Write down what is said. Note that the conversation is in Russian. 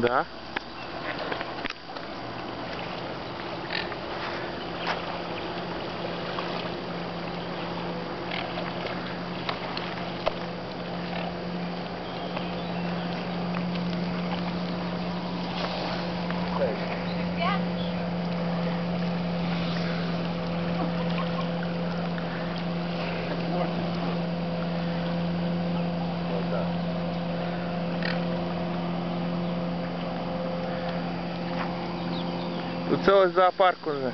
Да. Тут целый зоопарк уже.